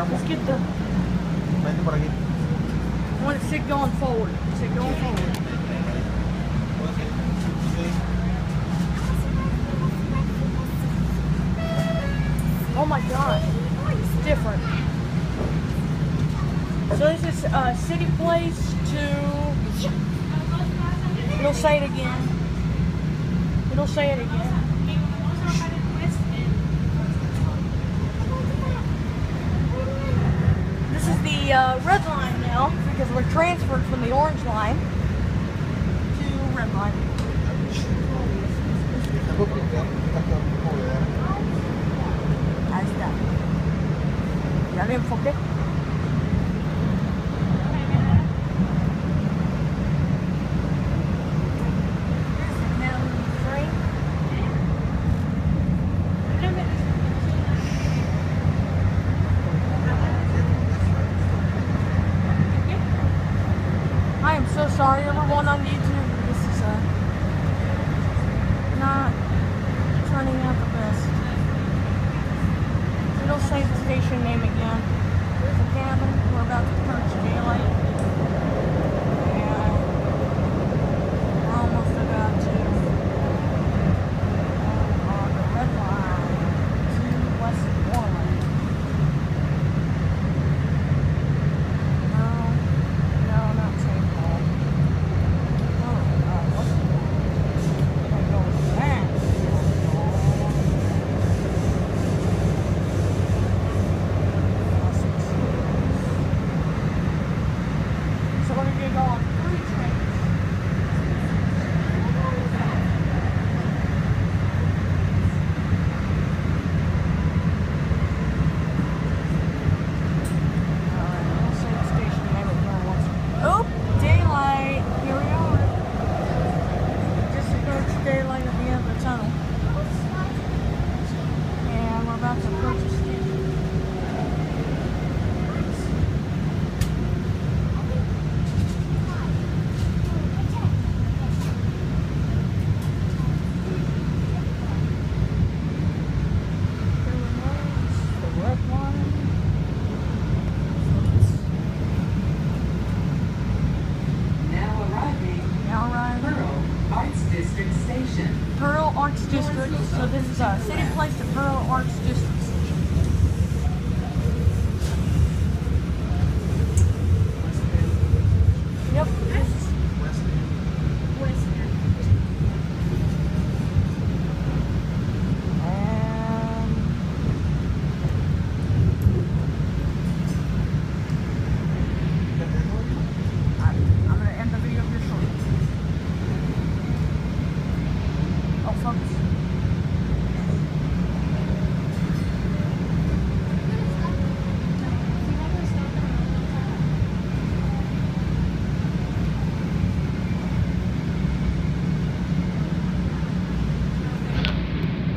Camo. Let's get the 20 por aquí. I want it sit going forward. Sit going forward. Oh my god. It's different. So this is uh, City Place to It'll say it again. It'll say it again. This is the uh, red line now because we're transferred from the orange line to red line. Ahí está. Ya le enfoqué. Sorry, everyone on YouTube. This is uh, not turning out the best. It'll say the station name again. There's a cabin. We're about to approach daylight. And we're almost about to uh, on the red line to Westmoreland. No, no, not St. Paul. Oh, uh, Westmoreland. I go fast. So we're gonna go on three trains. Alright, we'll say the station name again once. Oh, daylight. Here we are. Just approached daylight at the end of the tunnel. And we're about to approach the station. The red line. Now arriving Now arriving. Pearl Arts District Station. Pearl Arts District. So this is uh, City Place to Pearl Arts District.